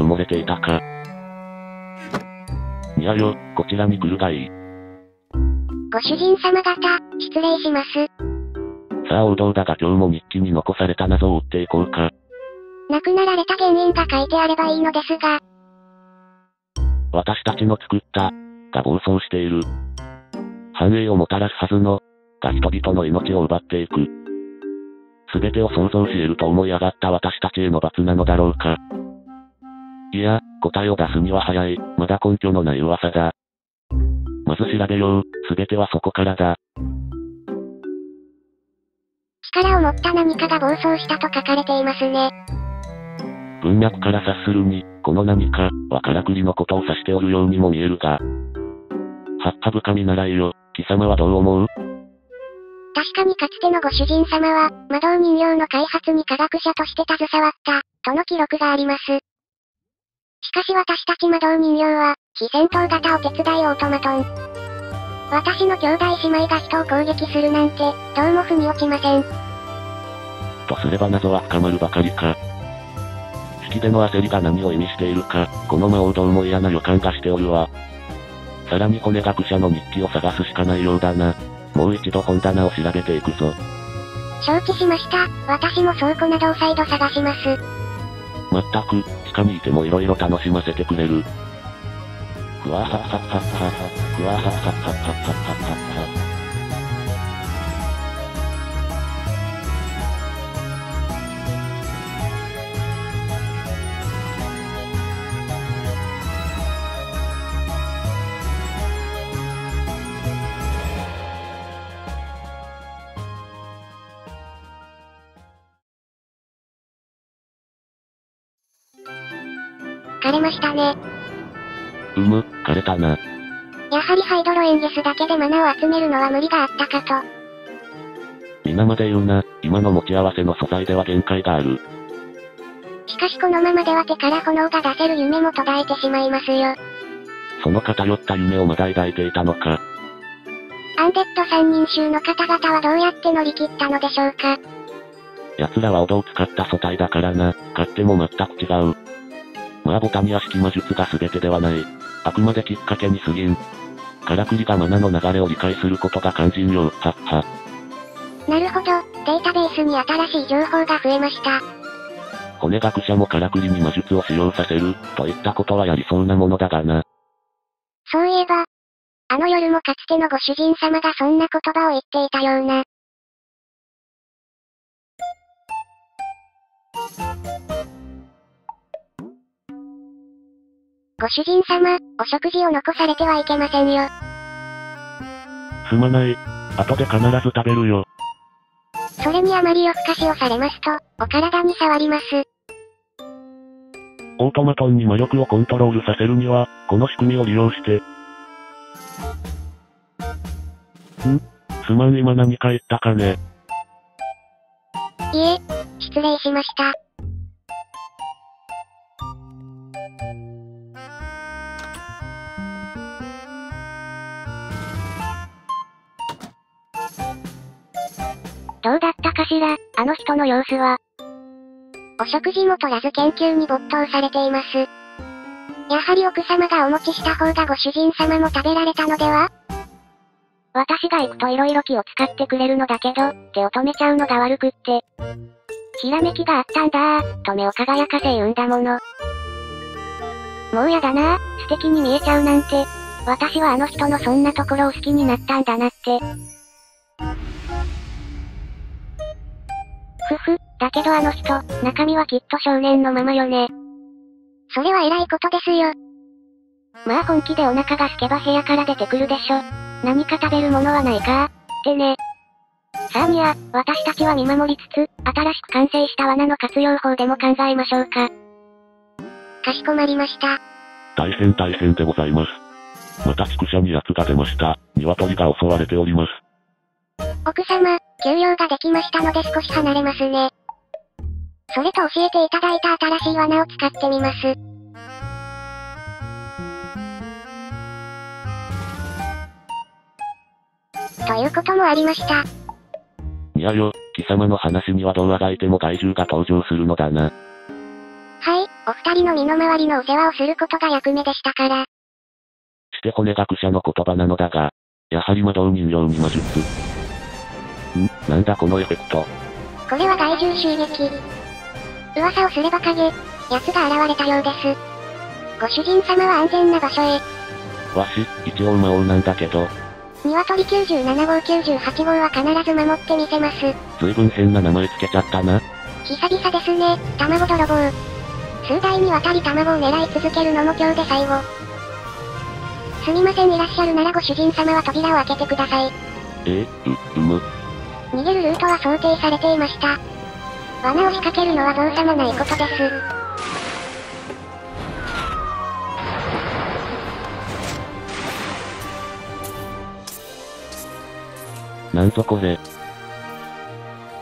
埋もれていたか。いやよ、こちらに来るがいい。ご主人様方、失礼します。さあ王道だが今日も日記に残された謎を追っていこうか。亡くなられた原因が書いてあればいいのですが、私たちの作った、が暴走している。繁栄をもたらすはずの、が人々の命を奪っていく。すべてを想像し得ると思い上がった私たちへの罰なのだろうか。いや、答えを出すには早い、まだ根拠のない噂だ。まず調べよう、すべてはそこからだ。力を持った何かが暴走したと書かれていますね。文脈から察するに、この何か、はからくりのことを指しておるようにも見えるが。はっぱ深見習いよ、貴様はどう思う？確かにかつてのご主人様は、魔導人形の開発に科学者として携わった、との記録があります。しかし私たち魔導人形は、非戦闘型お手伝いオートマトン。私の兄弟姉妹が人を攻撃するなんて、どうも腑に落ちません。とすれば謎は深まるばかりか。引き手の焦りが何を意味しているか、この魔王どうも嫌な予感がしておるわ。さらに骨学者の日記を探すしかないようだな。もう一度本棚を調べていくぞ。承知しました。私も倉庫などを再度探します。まったく、地下にいても色々楽しませてくれる。ふわはははははは、ふわはははははははは。枯れましたね。うむ、枯れたな。やはりハイドロエンゲスだけでマナを集めるのは無理があったかと。皆まで言うな、今の持ち合わせの素材では限界がある。しかしこのままでは手から炎が出せる夢も途絶えてしまいますよ。その偏った夢をまだ抱いていたのか。アンデッド三人衆の方々はどうやって乗り切ったのでしょうか。奴らは斧を使った素体だからな、勝手も全く違う。まあボタニア式魔術が全てではない。あくまできっかけに過ぎん。からくりがマナの流れを理解することが肝心よ、はっは。なるほど、データベースに新しい情報が増えました。骨学者もからくりに魔術を使用させる、といったことはやりそうなものだがな。そういえば、あの夜もかつてのご主人様がそんな言葉を言っていたような。ご主人様、お食事を残されてはいけませんよ。すまない。後で必ず食べるよ。それにあまり夜更かしをされますと、お体に触ります。オートマトンに魔力をコントロールさせるには、この仕組みを利用して。ん？すまん今何か言ったかね。いえ、失礼しました。どうだったかしら、あの人の様子は。お食事も取らず研究に没頭されています。やはり奥様がお持ちした方がご主人様も食べられたのでは？私が行くと色々気を使ってくれるのだけど、手を止めちゃうのが悪くって。ひらめきがあったんだー、と目を輝かせ言うんだもの。もうやだなー、素敵に見えちゃうなんて。私はあの人のそんなところを好きになったんだなって。ふふ、だけどあの人、中身はきっと少年のままよね。それは偉いことですよ。まあ本気でお腹が空けば部屋から出てくるでしょ。何か食べるものはないかってね。さあにゃ、私たちは見守りつつ、新しく完成した罠の活用法でも考えましょうか。かしこまりました。大変大変でございます。また畜舎に奴が出ました。鶏が襲われております。奥様、休養ができましたので少し離れますね。それと教えていただいた新しい罠を使ってみます。ということもありました。いやよ、貴様の話にはどうあがいても害獣が登場するのだな。はい、二人の身の回りのお世話をすることが役目でしたから。して骨学者の言葉なのだが、やはり魔導人形に魔術。ん？なんだこのエフェクト。これは害獣襲撃。噂をすれば影、奴が現れたようです。ご主人様は安全な場所へ。わし、一応魔王なんだけど、鶏97号98号は必ず守ってみせます。随分変な名前つけちゃったな。久々ですね、卵泥棒。数代にわたり卵を狙い続けるのも今日で最後。すみませんいらっしゃるならご主人様は扉を開けてください。えう、うむ。逃げるルートは想定されていました。罠を仕掛けるのは造作もないことです。なんぞこれ。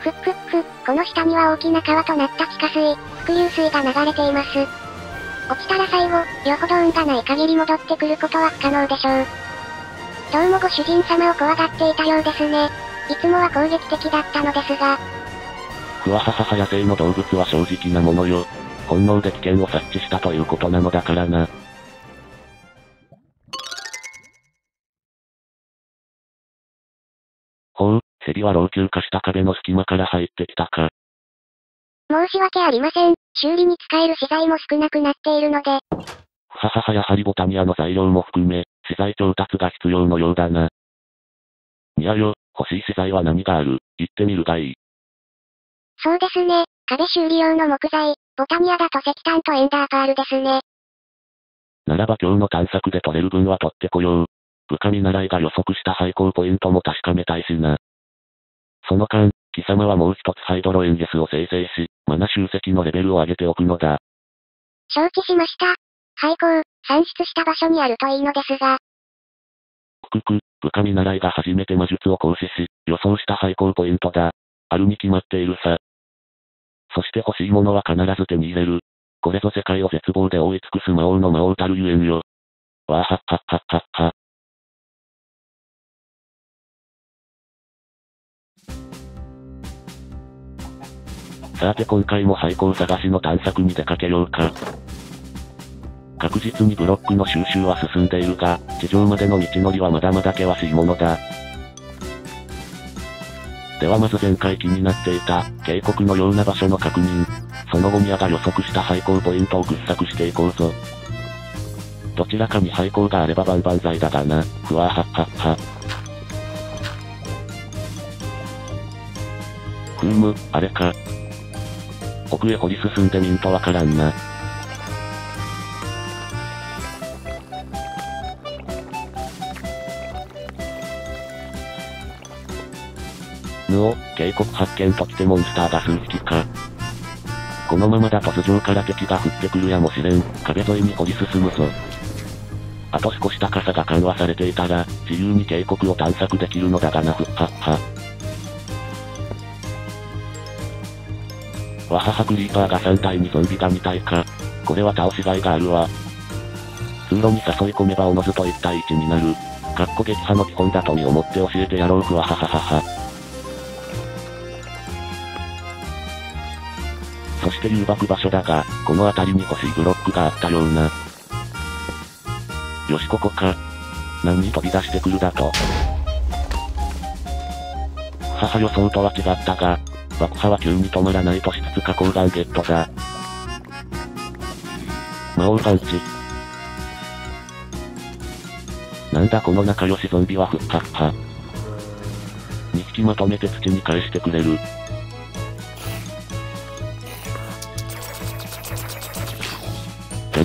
ふっふっふ、この下には大きな川となった地下水、伏流水が流れています。落ちたら最後、よほど運がない限り戻ってくることは不可能でしょう。どうもご主人様を怖がっていたようですね。いつもは攻撃的だったのですが、ふわははは野生の動物は正直なものよ。本能で危険を察知したということなのだからな。ほう、ヘビは老朽化した壁の隙間から入ってきたか。申し訳ありません。修理に使える資材も少なくなっているので、ふはははやはりボタニアの材料も含め、資材調達が必要のようだな。ニアよ、欲しい資材は何がある言ってみるがいい。そうですね、壁修理用の木材、ボタニアだと石炭とエンダーパールですね。ならば今日の探索で取れる分は取ってこよう。部下見習いが予測した廃校ポイントも確かめたいしな。その間、貴様はもう一つハイドロエンゲスを生成し、マナ集積のレベルを上げておくのだ。承知しました。廃校、産出した場所にあるといいのですが、くく、部下見習いが初めて魔術を行使し、予想した廃校ポイントだ。あるに決まっているさ。そして欲しいものは必ず手に入れる。これぞ世界を絶望で覆い尽くす魔王の魔王たるゆえんよ。わーはっはっはっはっは。さて今回も廃校探しの探索に出かけようか。確実にブロックの収集は進んでいるが、地上までの道のりはまだまだ険しいものだ。ではまず前回気になっていた、渓谷のような場所の確認。その後宮が予測した廃校ポイントを掘削していこうぞ。どちらかに廃校があれば万々歳だがな、ふわはっはっは。ふーむ、あれか。奥へ掘り進んでみんとわからんな。ぬお、渓谷発見ときてモンスターが数匹か。このままだと頭上から敵が降ってくるやもしれん。壁沿いに掘り進むぞ。あと少し高さが緩和されていたら、自由に渓谷を探索できるのだがなふっはっは。わははクリーパーが3体にゾンビが2体か。これは倒しがいがあるわ。通路に誘い込めばおのずと1対1になる。かっこ撃破の基本だと身をもって教えてやろうふわはははは。して誘爆場所だが、この辺りに欲しいブロックがあったような。よしここか。何に飛び出してくるだと。母予想とは違ったが、爆破は急に止まらないとしつつ加工弾ゲットだ。魔王パンチ。なんだこの仲良しゾンビはふっはっは。2匹まとめて土に返してくれる。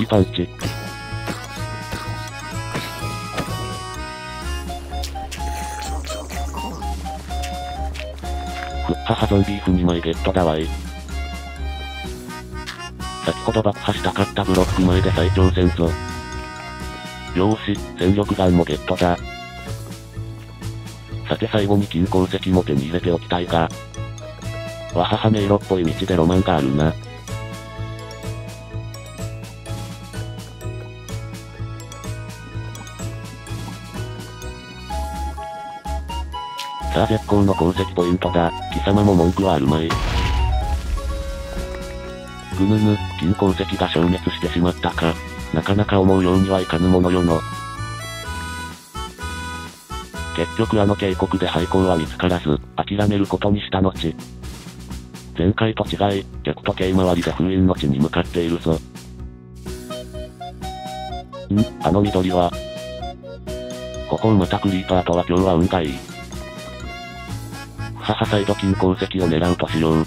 パンチ。ふっははゾンビーフ2枚ゲットだわい。先ほど爆破したかったブロック前で再挑戦ぞ。よーし、戦力弾もゲットだ。さて最後に金鉱石も手に入れておきたいが。わはは迷路っぽい道でロマンがあるな。さあ絶好の鉱石ポイントだ。貴様も文句はあるまい。ぐぬぬ、金鉱石が消滅してしまったか。なかなか思うようにはいかぬものよの。結局あの渓谷で廃鉱は見つからず、諦めることにした後。前回と違い、逆時計回りで封印の地に向かっているぞ。ん？あの緑は。ここをまたクリーパーとは今日は運がいい。母サイド金鉱石を狙うとしよう。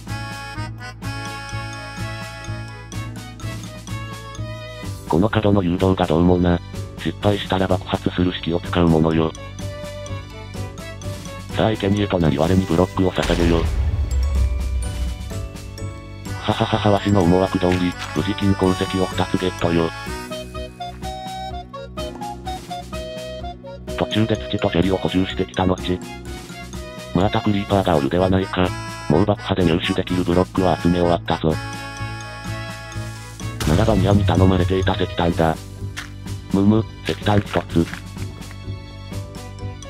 この角の誘導がどうもな。失敗したら爆発する式を使うものよ。さあ生贄となり我にブロックを捧げよ。ははははわしの思惑通り、無事金鉱石を2つゲットよ。途中で土と砂利を補充してきた後。またクリーパーがおるではないか。もう爆破で入手できるブロックは集め終わったぞ。ならば宮に頼まれていた石炭だ。むむ、石炭一つ。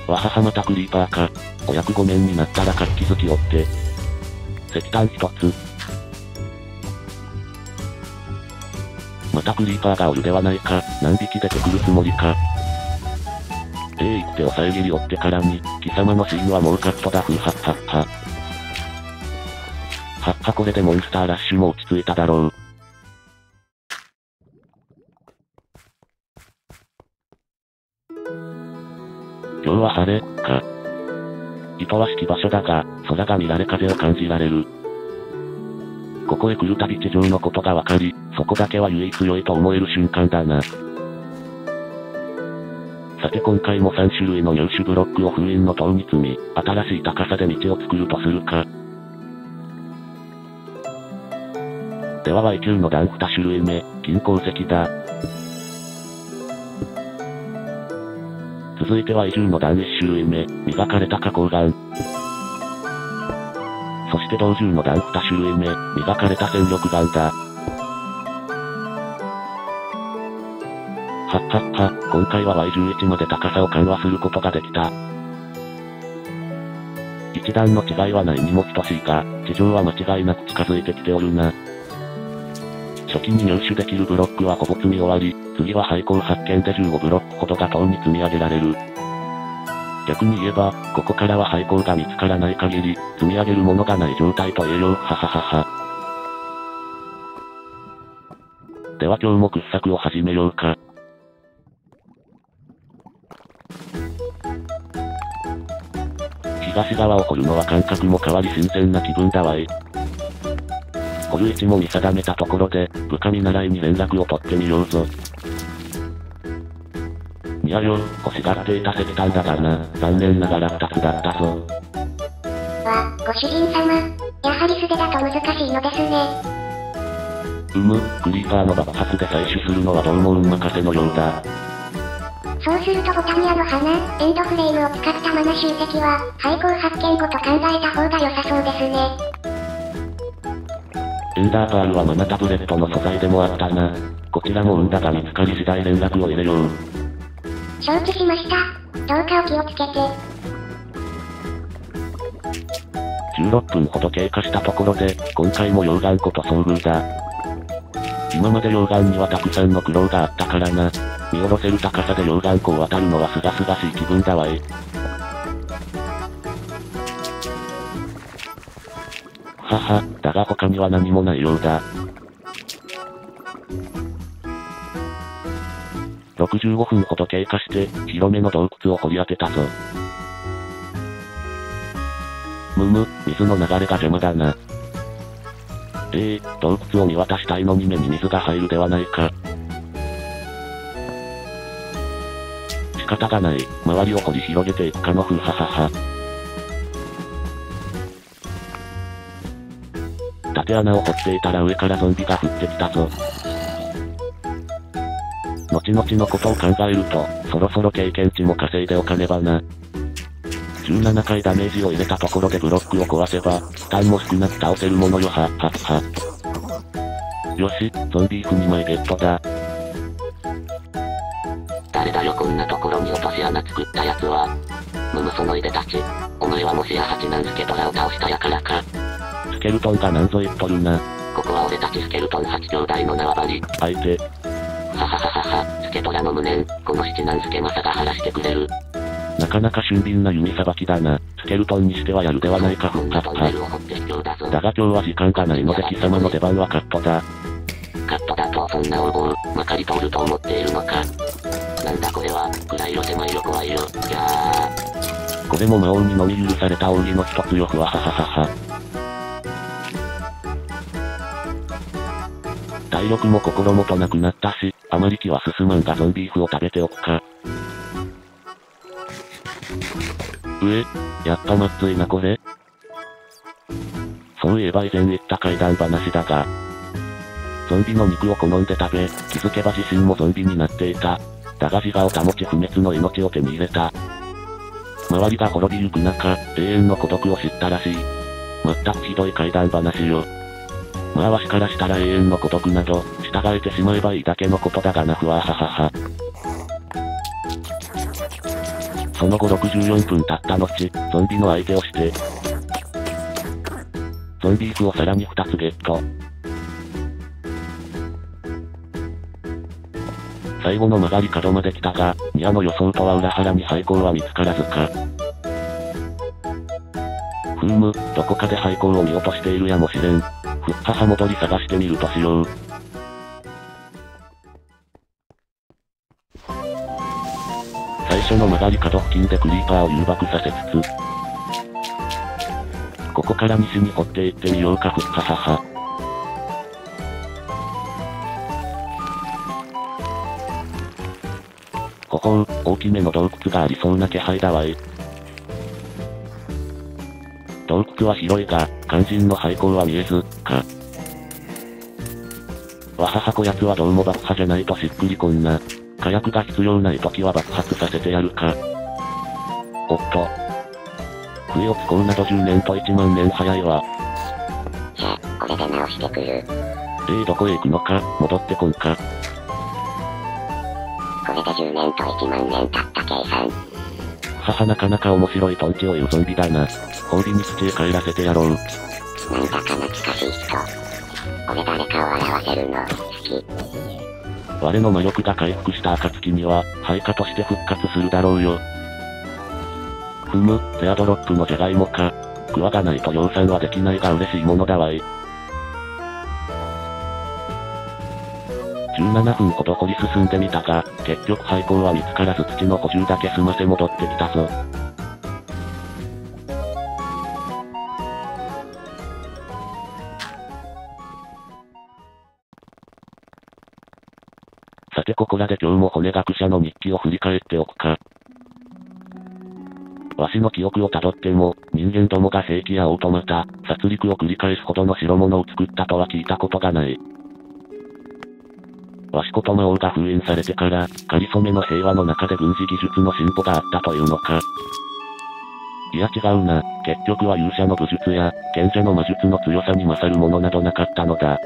わははまたクリーパーか。お役御免になったら活気づきおって。石炭一つ。またクリーパーがおるではないか。何匹出てくるつもりか。て抑え切り追ってからに、貴様のシーンはもうカットだふーはっはっは。はっはこれでモンスターラッシュも落ち着いただろう。今日は晴れ、か。いとわしき場所だが、空が見られ風を感じられる。ここへ来るたび地上のことがわかり、そこだけは唯一良いと思える瞬間だな。さて今回も3種類の入手ブロックを封印の塔に積み、新しい高さで道を作るとするか。では Y 級の段2種類目、金鉱石だ。続いては移住の段1種類目、磨かれた花崗岩。そして同獣の段2種類目、磨かれた戦力岩だ。はっはっは、今回は Y11 まで高さを緩和することができた。一段の違いはないにも等しいが、地上は間違いなく近づいてきておるな。初期に入手できるブロックはほぼ積み終わり、次は廃鉱発見で15ブロックほどが塔に積み上げられる。逆に言えば、ここからは廃鉱が見つからない限り、積み上げるものがない状態と言えよう、はははは。では今日も掘削を始めようか。東側を掘るのは感覚も変わり新鮮な気分だわい。掘る位置も見定めたところで、部下見習いに連絡を取ってみようぞ。いやよ、欲しがっていた石炭だがな、残念ながら二つだったぞ。わ、ご主人様、やはり素手だと難しいのですね。うむ、クリーパーの爆発で採取するのはどうも運任せのようだ。そうするとボタニアの花、エンドフレームを使ったマナ集積は、廃鉱発見後と考えた方が良さそうですね。エンダーパールはマナタブレットの素材でもあったな。こちらも運だが見つかり次第連絡を入れよう。承知しました。どうかお気をつけて。16分ほど経過したところで、今回も溶岩湖と遭遇だ。今まで溶岩にはたくさんの苦労があったからな。見下ろせる高さで溶岩湖を渡るのはすがすがしい気分だわい。はは、だが他には何もないようだ。65分ほど経過して、広めの洞窟を掘り当てたぞ。むむ、水の流れが邪魔だな。ええー、洞窟を見渡したいのに目に水が入るではないか。方がない、周りを掘り広げていくかのふははは。縦穴を掘っていたら上からゾンビが降ってきたぞ。後々のことを考えると、そろそろ経験値も稼いでおかねばな。17回ダメージを入れたところでブロックを壊せば、負担も少なく倒せるものよは、は、は。よし、ゾンビーフ2枚ゲットだ。誰だよこんなところに落とし穴作ったやつは。むむそのいでたち。お前はもしや八男助トラを倒したやからか。スケルトンが何ぞ言っとるな。ここは俺たちスケルトン8兄弟の縄張り。相手、ははははは、スケトラの無念、この七男助正が晴らしてくれる。なかなか俊敏な弓さばきだな。スケルトンにしてはやるではないか、ふっはっは。トンネルを掘って秘境だぞ。だが今日は時間がないので貴様の出番はカットだ。カットだとそんな横暴、まかり通ると思っているのか。なんだこれは、暗いよ狭いよ怖いよ。いやこれも魔王にのみ許された奥義の一つよふわはははは。体力も心もとなくなったし、あまり気は進まんがゾンビーフを食べておくか。うえ、やっぱまっついなこれ。そういえば以前言った怪談話だが、ゾンビの肉を好んで食べ、気づけば自身もゾンビになっていた。だが自我を保ち不滅の命を手に入れた。周りが滅びゆく中、永遠の孤独を知ったらしい。まったくひどい怪談話よ。まあわしからしたら永遠の孤独など、従えてしまえばいいだけのことだがなふわははは。その後64分経った後、ゾンビの相手をして、ゾンビーフをさらに2つゲット。最後の曲がり角まで来たが、ニアの予想とは裏腹に廃校は見つからずか。ふーむ、どこかで廃校を見落としているやもしれん。ふっはは戻り探してみるとしよう。最初の曲がり角付近でクリーパーを誘爆させつつ、ここから西に掘っていってみようかふっははは。ほほう、大きめの洞窟がありそうな気配だわい。洞窟は広いが、肝心の廃校は見えず、か。わははこやつはどうも爆破じゃないとしっくりこんな。火薬が必要ない時は爆発させてやるか。おっと。冬を使うなど10年と1万年早いわ。じゃあ、これで直してくる。えー、どこへ行くのか、戻ってこんか。これで10年と1万年経った計算。ははなかなか面白いトンチを言うゾンビだな。褒美に土へ帰らせてやろう。なんだか懐かしい人。俺誰かを表せるの、好き。我の魔力が回復した暁には、配下として復活するだろうよ。ふむ、テアドロップのジャガイモか。クワがないと量産はできないが嬉しいものだわい。17分ほど掘り進んでみたが、結局廃校は見つからず土の補充だけ済ませ戻ってきたぞ。さてここらで今日も骨学者の日記を振り返っておくか。わしの記憶をたどっても、人間どもが兵器やオートマタ、殺戮を繰り返すほどの代物を作ったとは聞いたことがない。わしこと魔王が封印されてから、かりそめの平和の中で軍事技術の進歩があったというのか。いや違うな、結局は勇者の武術や、賢者の魔術の強さに勝るものなどなかったのだ。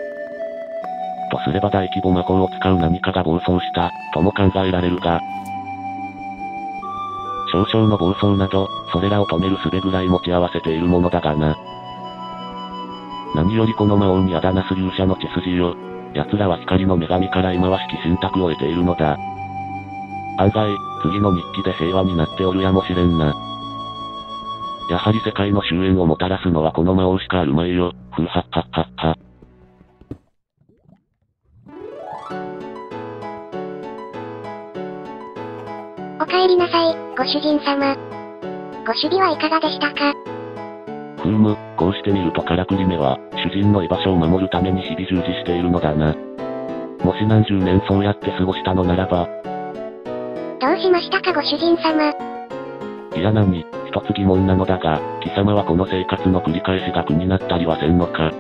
とすれば大規模魔法を使う何かが暴走した、とも考えられるが、少々の暴走など、それらを止める術ぐらい持ち合わせているものだがな。何よりこの魔王にあだなす勇者の血筋よ。奴らは光の女神から忌まわしき信託を得ているのだ。案外、次の日記で平和になっておるやもしれんな。やはり世界の終焉をもたらすのはこの魔王しかあるまいよ。ふうはっはっはっは。お帰りなさい、ご主人様。ご守備はいかがでしたか？ふーむ、こうしてみるとからくりめは、主人の居場所を守るために日々従事しているのだな。もし何十年そうやって過ごしたのならば、どうしましたかご主人様。いや何、一つ疑問なのだが、貴様はこの生活の繰り返しが苦になったりはせんのか。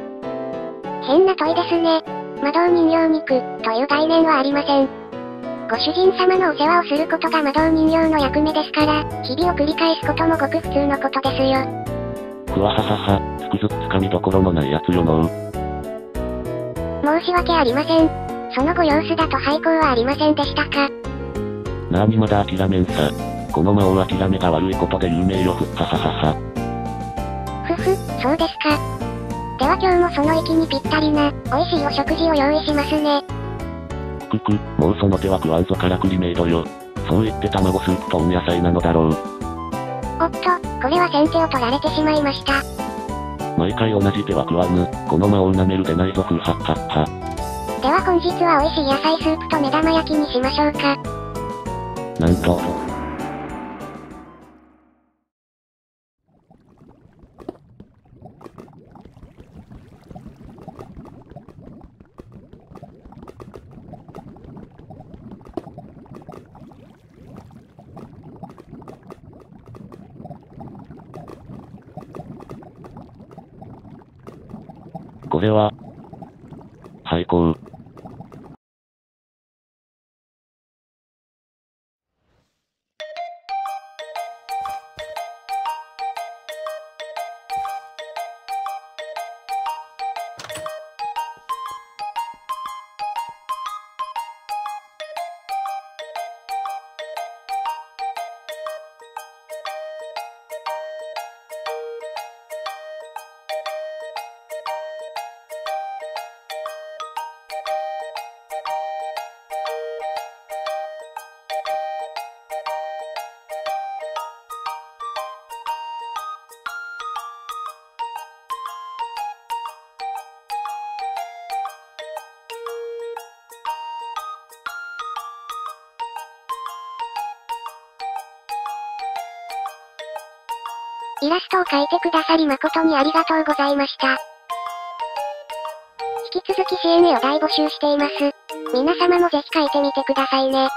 変な問いですね。魔導人形肉、という概念はありません。ご主人様のお世話をすることが魔導人形の役目ですから、日々を繰り返すこともごく普通のことですよ。ふわははは、つくづくつかみどころのないやつよのう。申し訳ありません。そのご様子だと廃校はありませんでしたか？なあにまだ諦めんさ。この魔王は諦めが悪いことで有名よふっはははは。ふふ、そうですか。では今日もその域にぴったりな、美味しいお食事を用意しますね。くく、もうその手は食わんぞからくりメイドよ。そう言って卵スープと温野菜なのだろう。おっと、これは先手を取られてしまいました。毎回同じ手は食わぬ。この魔を舐めるでないぞふーはっはっは。では本日は美味しい野菜スープと目玉焼きにしましょうか。なんと。これは、最高。イラストを描いてくださり誠にありがとうございました。引き続き支援を大募集しています。皆様もぜひ描いてみてくださいね。